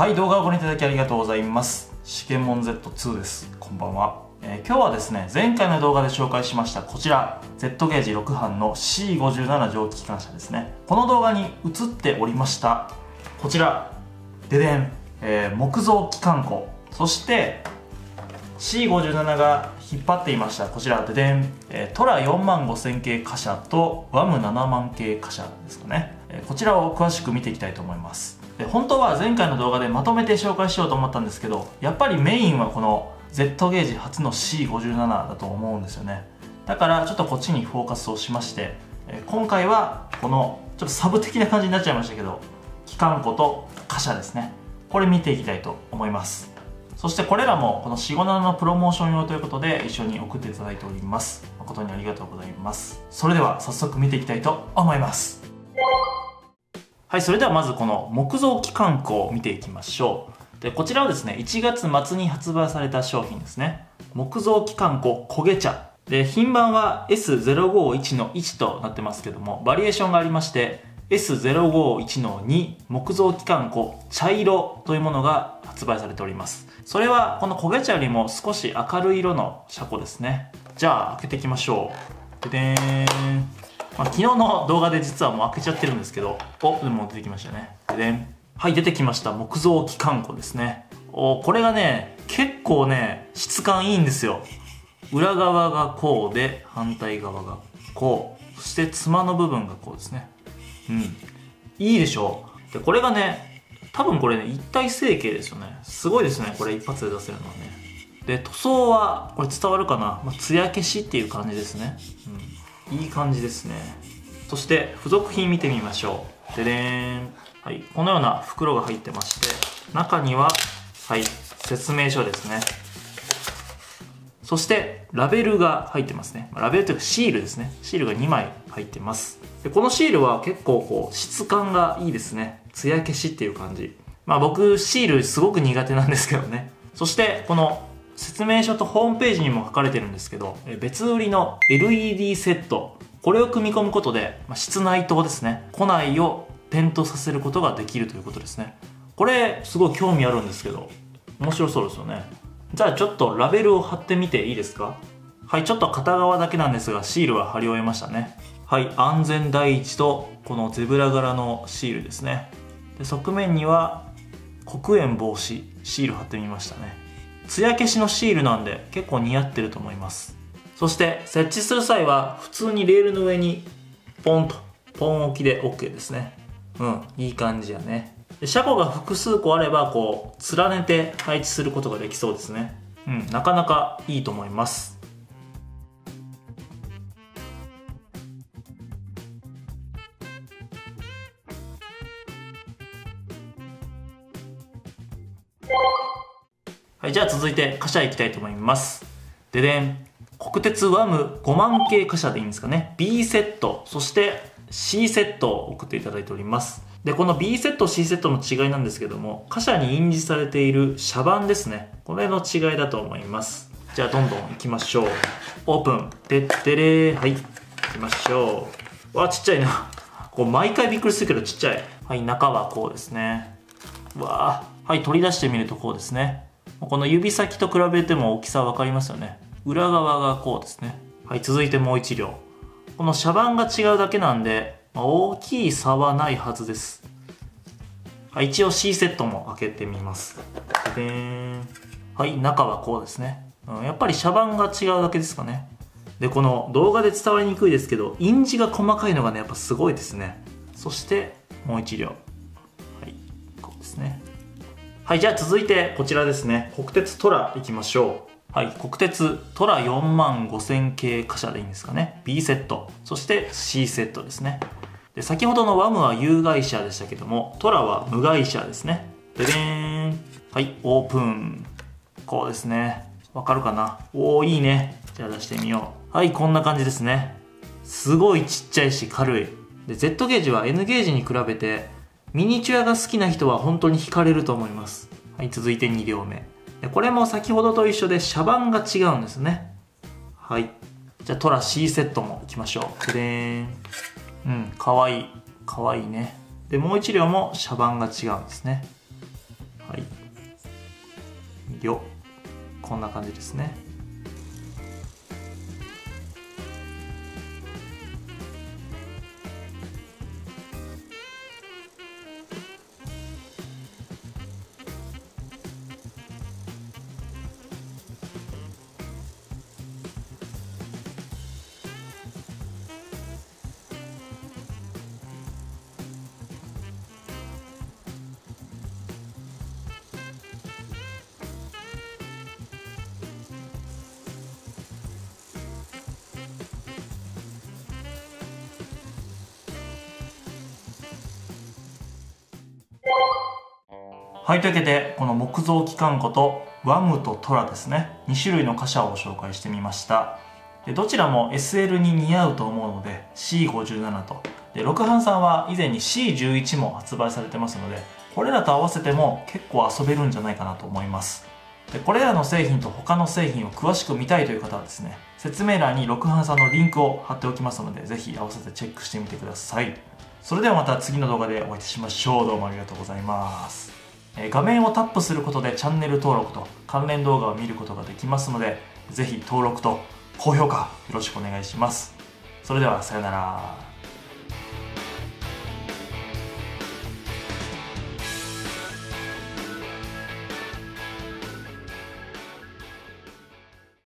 はい動画をご覧いただきありがとうございます。試験門 Z2 です。こんばんは、えー、今日はですね前回の動画で紹介しましたこちら Z ゲージ6班の C57 蒸気機関車ですね。この動画に映っておりましたこちらででん、えー、木造機関庫。そして C57 が引っ張っていましたこちらででん、えー、トラ4万5000系貨車とワム7万系貨車ですかね、えー、こちらを詳しく見ていきたいと思います。本当は前回の動画でまとめて紹介しようと思ったんですけどやっぱりメインはこの Z ゲージ初の C57 だと思うんですよね。だからちょっとこっちにフォーカスをしまして、今回はこのちょっとサブ的な感じになっちゃいましたけど機関庫と貨車ですね。これ見ていきたいと思います。そしてこれらもこの457のプロモーション用ということで一緒に送っていただいております。誠にありがとうございます。それでは早速見ていきたいと思います。はいそれではまずこの木造機関庫を見ていきましょう。でこちらはですね1月末に発売された商品ですね。木造機関庫焦げ茶。で品番は S051-1 となってますけどもバリエーションがありまして S051-2 木造機関庫茶色というものが発売されております。それはこの焦げ茶よりも少し明るい色の車庫ですね。じゃあ開けていきましょう。ででーん、まあ、昨日の動画で実はもう開けちゃってるんですけどおでも出てきましたね。ででんはい出てきました。木造機関庫ですね。おこれがね結構ね質感いいんですよ。裏側がこうで反対側がこう。そして妻の部分がこうですね。うん。いいでしょ。うでこれがね多分これね一体成形ですよね。すごいですねこれ一発で出せるのはね。で塗装はこれ伝わるかな、まあ、艶消しっていう感じですね、うん、いい感じですね。そして付属品見てみましょう。ででん。はい。このような袋が入ってまして中にははい。説明書ですね。そしてラベルが入ってますね。ラベルというかシールですね。シールが2枚入ってます。でこのシールは結構こう質感がいいですね。艶消しっていう感じ。まあ僕シールすごく苦手なんですけどね。そしてこの説明書とホームページにも書かれてるんですけど別売りの LED セット。これを組み込むことで、まあ、室内灯ですね。庫内を点灯させることができるということですね。これすごい興味あるんですけど面白そうですよね。じゃあちょっとラベルを貼ってみていいですか？はいちょっと片側だけなんですがシールは貼り終えましたね。はい安全第一とこのゼブラ柄のシールですね。で側面には黒煙防止シール貼ってみましたね。艶消しのシールなんで結構似合ってると思います。そして設置する際は普通にレールの上にポンとポン置きで OK ですね。うんいい感じやね。車庫が複数個あればこう連ねて配置することができそうですね。うんなかなかいいと思います。はい、じゃあ続いて貨車行きたいと思います。ででん。国鉄ワム5万系貨車でいいんですかね。B セット、そして C セットを送っていただいております。で、この B セット、C セットの違いなんですけども、貨車に印字されている車番ですね。これの違いだと思います。じゃあどんどん行きましょう。オープン。てってれー。はい。行きましょう。わ、ちっちゃいな。こう毎回びっくりするけどちっちゃい。はい、中はこうですね。わー。はい、取り出してみるとこうですね。この指先と比べても大きさ分かりますよね。裏側がこうですね。はい続いてもう一両。この車番が違うだけなんで、まあ、大きい差はないはずです。はい一応 C セットも開けてみます。でん。はい中はこうですね、うん、やっぱり車番が違うだけですかね。でこの動画で伝わりにくいですけど印字が細かいのがねやっぱすごいですね。そしてもう一両。はいこうですね。はい、じゃあ続いてこちらですね。国鉄トラ行きましょう。はい、国鉄トラ4万5000系貨車でいいんですかね。B セット。そして C セットですね。で先ほどのワムは有害者でしたけども、トラは無害者ですね。ででーん。はい、オープン。こうですね。わかるかな？おー、いいね。じゃあ出してみよう。はい、こんな感じですね。すごいちっちゃいし軽い。で、Z ゲージは N ゲージに比べてミニチュアが好きな人は本当に惹かれると思います。はい、続いて2両目。これも先ほどと一緒で車番が違うんですね。はい。じゃあトラ C セットもいきましょう。くれーん。うん、かわいい。かわいいね。で、もう1両も車番が違うんですね。はい。よこんな感じですねはいというわけでこの木造機関庫とワムとトラですね。2種類の貨車を紹介してみました。でどちらも SL に似合うと思うので C57 と。で六版さんは以前に C11 も発売されてますのでこれらと合わせても結構遊べるんじゃないかなと思います。でこれらの製品と他の製品を詳しく見たいという方はですね説明欄に六版さんのリンクを貼っておきますのでぜひ合わせてチェックしてみてください。それではまた次の動画でお会いいたしましょう。どうもありがとうございます。画面をタップすることでチャンネル登録と関連動画を見ることができますのでぜひ登録と高評価よろしくお願いします。それではさよなら。